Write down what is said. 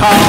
call